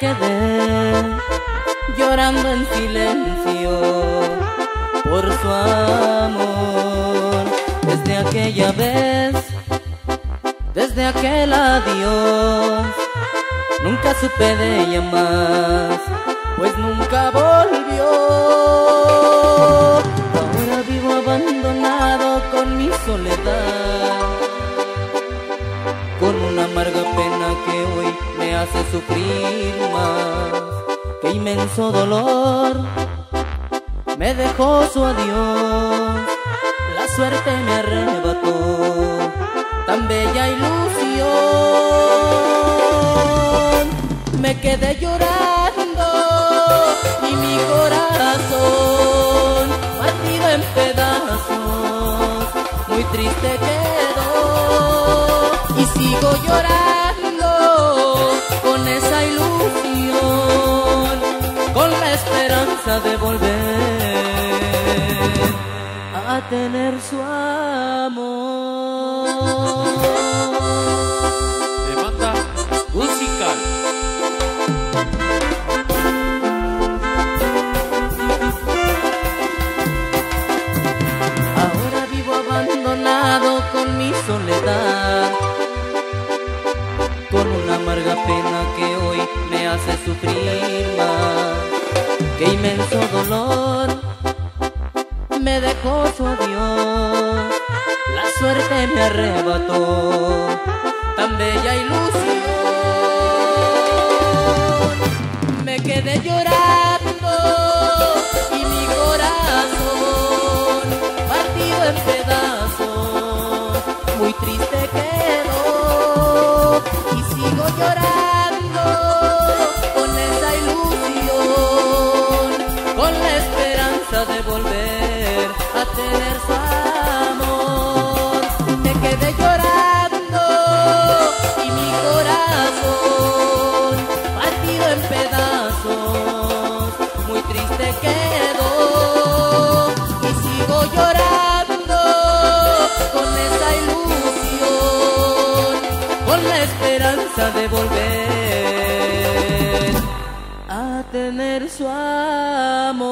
Quedé, llorando en silencio por su amor. Desde aquella vez, desde aquel adiós, nunca supe de ella más, pues nunca volvió. Ahora vivo abandonado con mi soledad, hace sufrir más. Qué inmenso dolor me dejó su adiós, la suerte me arrebató tan bella ilusión. Me quedé llorando y mi corazón partido en pedazos, muy triste quedó y sigo llorando a tener su amor. Demanda musical. Ahora vivo abandonado con mi soledad, con una amarga pena que hoy me hace sufrir más. Qué inmenso dolor me dejó su adiós, la suerte me arrebató. Tan bella ilusión. Me quedé llorando de volver a tener su amor